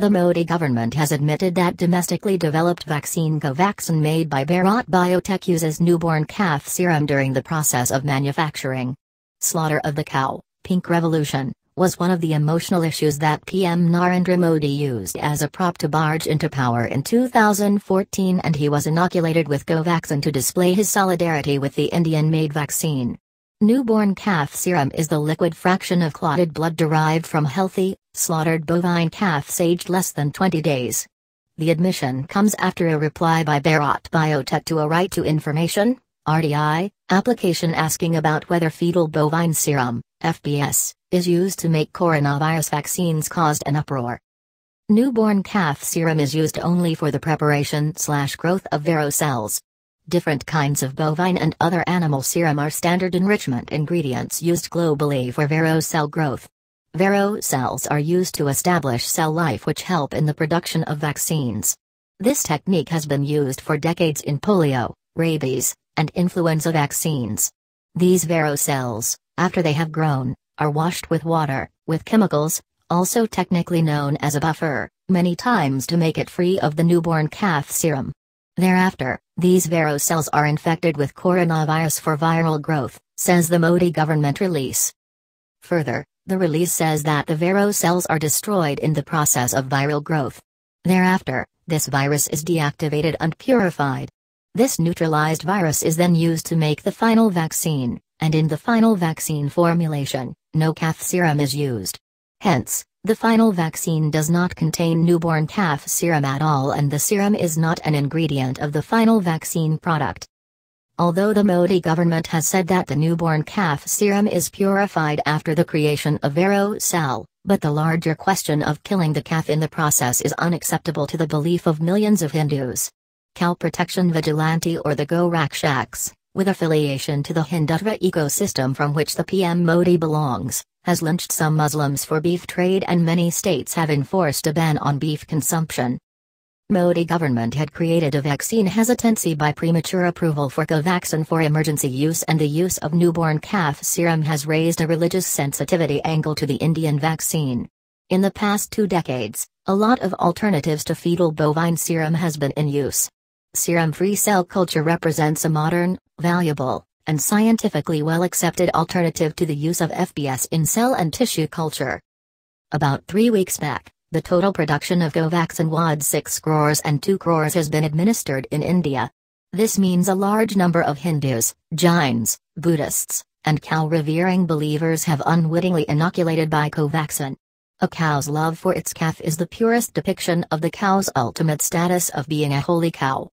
The Modi government has admitted that domestically developed vaccine Covaxin made by Bharat Biotech uses newborn calf serum during the process of manufacturing. Slaughter of the cow, pink revolution, was one of the emotional issues that PM Narendra Modi used as a prop to barge into power in 2014 and he was inoculated with Covaxin to display his solidarity with the Indian-made vaccine. Newborn calf serum is the liquid fraction of clotted blood derived from healthy, slaughtered bovine calves aged less than 20 days. The admission comes after a reply by Bharat Biotech to a Right to Information RTI, application asking about whether fetal bovine serum, FBS, is used to make coronavirus vaccines caused an uproar. Newborn calf serum is used only for the preparation slash growth of vero cells, Different kinds of bovine and other animal serum are standard enrichment ingredients used globally for vero cell growth. Vero cells are used to establish cell life which help in the production of vaccines. This technique has been used for decades in polio, rabies, and influenza vaccines. These vero cells, after they have grown, are washed with water, with chemicals, also technically known as a buffer, many times to make it free of the newborn calf serum. Thereafter, these vero cells are infected with coronavirus for viral growth, says the Modi government release. Further, the release says that the vero cells are destroyed in the process of viral growth. Thereafter, this virus is deactivated and purified. This neutralized virus is then used to make the final vaccine, and in the final vaccine formulation, no calf serum is used. Hence, the final vaccine does not contain newborn calf serum at all and the serum is not an ingredient of the final vaccine product. Although the Modi government has said that the newborn calf serum is purified after the creation of vero cell, but the larger question of killing the calf in the process is unacceptable to the belief of millions of Hindus. Cow Protection Vigilante or the Go Rakshaks, with affiliation to the Hindutva ecosystem from which the PM Modi belongs, has lynched some Muslims for beef trade and many states have enforced a ban on beef consumption. Modi government had created a vaccine hesitancy by premature approval for Covaxin for emergency use and the use of newborn calf serum has raised a religious sensitivity angle to the Indian vaccine. In the past two decades, a lot of alternatives to fetal bovine serum has been in use. Serum-free cell culture represents a modern, valuable, and scientifically well accepted alternative to the use of FBS in cell and tissue culture. About three weeks back, the total production of Covaxin WAD 6 crores and 2 crores has been administered in India. This means a large number of Hindus, Jains, Buddhists, and cow-revering believers have unwittingly inoculated by Covaxin. A cow's love for its calf is the purest depiction of the cow's ultimate status of being a holy cow.